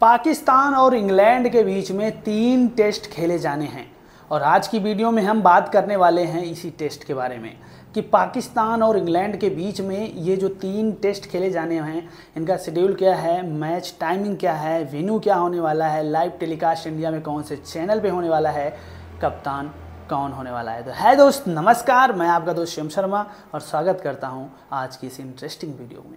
पाकिस्तान और इंग्लैंड के बीच में तीन टेस्ट खेले जाने हैं। और आज की वीडियो में हम बात करने वाले हैं इसी टेस्ट के बारे में कि पाकिस्तान और इंग्लैंड के बीच में ये जो तीन टेस्ट खेले जाने हैं, इनका शेड्यूल क्या है मैच टाइमिंग क्या है वेन्यू क्या होने वाला है लाइव टेलीकास्ट इंडिया में कौन से चैनल पे होने वाला है, कप्तान कौन होने वाला है। तो है दोस्त, नमस्कार, मैं आपका दोस्त शिवम शर्मा और स्वागत करता हूँ आज की इस इंटरेस्टिंग वीडियो में।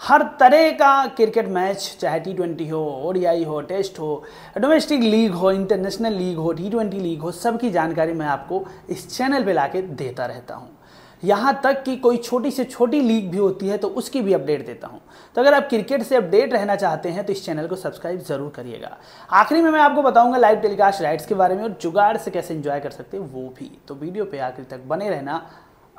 हर तरह का क्रिकेट मैच, चाहे टी ट्वेंटी हो ओडीआई हो टेस्ट हो डोमेस्टिक लीग हो इंटरनेशनल लीग हो टी ट्वेंटी लीग हो, सबकी जानकारी मैं आपको इस चैनल पे लाके देता रहता हूँ। यहाँ तक कि कोई छोटी से छोटी लीग भी होती है तो उसकी भी अपडेट देता हूँ। तो अगर आप क्रिकेट से अपडेट रहना चाहते हैं तो इस चैनल को सब्सक्राइब ज़रूर करिएगा। आखिरी में मैं आपको बताऊँगा लाइव टेलीकास्ट राइट्स के बारे में और जुगाड़ से कैसे एंजॉय कर सकते हैं वो भी। तो वीडियो पे आखिर तक बने रहना।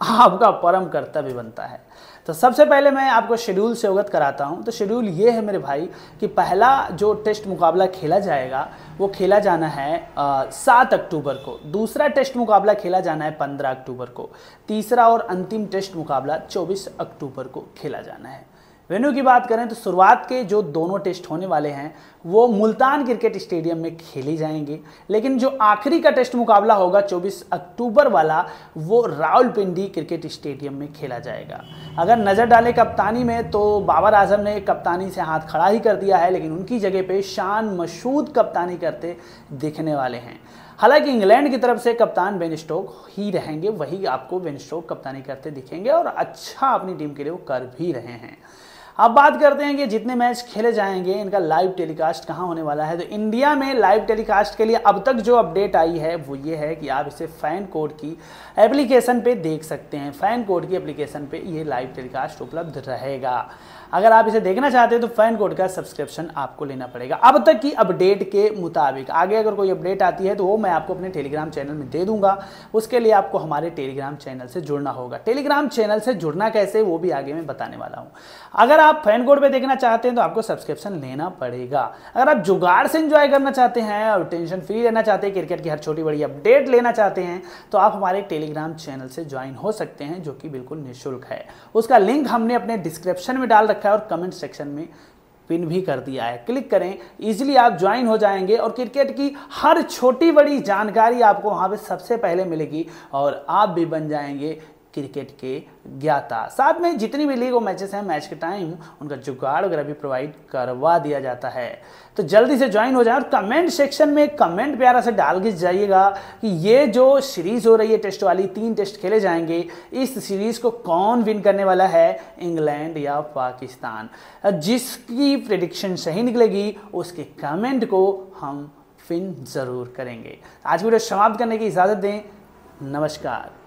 आपका परम कर्तव्य बनता है। तो सबसे पहले मैं आपको शेड्यूल से अवगत कराता हूँ। तो शेड्यूल ये है मेरे भाई कि पहला जो टेस्ट मुकाबला खेला जाएगा, वो खेला जाना है सात अक्टूबर को। दूसरा टेस्ट मुकाबला खेला जाना है पंद्रह अक्टूबर को। तीसरा और अंतिम टेस्ट मुकाबला चौबीस अक्टूबर को खेला जाना है। वेन्यू की बात करें तो शुरुआत के जो दोनों टेस्ट होने वाले हैं, वो मुल्तान क्रिकेट स्टेडियम में खेली जाएँगे। लेकिन जो आखिरी का टेस्ट मुकाबला होगा 24 अक्टूबर वाला, वो रावलपिंडी क्रिकेट स्टेडियम में खेला जाएगा। अगर नज़र डालें कप्तानी में तो बाबर आज़म ने कप्तानी से हाथ खड़ा ही कर दिया है, लेकिन उनकी जगह पे शान मशहूद कप्तानी करते दिखने वाले हैं। हालाँकि इंग्लैंड की तरफ़ से कप्तान बेन स्टोक ही रहेंगे, वही आपको बेन स्टोक कप्तानी करते दिखेंगे और अच्छा अपनी टीम के लिए वो कर भी रहे हैं। अब बात करते हैं कि जितने मैच खेले जाएँगे, इनका लाइव टेलीकास्ट कहाँ होने वाला है? तो इंडिया में लाइव टेलीकास्ट के लिए अब तक जो अपडेट आई है, वो ये है कि आप इसे फ़ैन कोड की एप्लीकेशन पे देख सकते हैं। फ़ैन कोड की एप्लीकेशन पे ये लाइव टेलीकास्ट उपलब्ध रहेगा। अगर आप इसे देखना चाहते हैं तो फ़ैन कोड का सब्सक्रिप्शन आपको लेना पड़ेगा। अब तक की अपडेट के मुताबिक, आगे अगर कोई अपडेट आती है तो वो मैं आपको अपने टेलीग्राम चैनल में दे दूँगा। उसके लिए आपको हमारे टेलीग्राम चैनल से जुड़ना होगा। टेलीग्राम चैनल से जुड़ना कैसे, वो भी आगे मैं बताने वाला हूँ। अगर आप फ़ैन कोड पर देखना चाहते हैं तो आपको सब्सक्रिप्शन लेना पड़ेगा। अगर आप जुगाड़ से इंजॉय करना चाहते हैं और टेंशन फ्री रहना चाहते हैं क्रिकेट की हर छोटी बड़ी अपडेट लेना चाहते हैं तो आप हमारे टेलीग्राम चैनल से ज्वाइन हो सकते हैं, जो कि बिल्कुल निःशुल्क है। उसका लिंक हमने अपने डिस्क्रिप्शन में डाल रखा है और कमेंट सेक्शन में पिन भी कर दिया है। क्लिक करें इजीली आप ज्वाइन हो जाएँगे और क्रिकेट की हर छोटी बड़ी जानकारी आपको वहाँ पे सबसे पहले मिलेगी और आप भी बन जाएँगे। क्रिकेट के ज्ञाता। साथ में जितनी भी लीग और मैचेस हैं, मैच के टाइम उनका जुगाड़ वगैरह भी प्रोवाइड करवा दिया जाता है। तो जल्दी से ज्वाइन हो जाए और कमेंट सेक्शन में कमेंट प्यारा से डाल के जाइएगा कि ये जो सीरीज़ हो रही है टेस्ट वाली, तीन टेस्ट खेले जाएँगे, इस सीरीज़ को कौन विन करने वाला है? इंग्लैंड या पाकिस्तान। जिसकी प्रिडिक्शन सही निकलेगी, उसके कमेंट को हम फिन ज़रूर करेंगे। आज वीडियो समाप्त करने की इजाज़त दें। नमस्कार।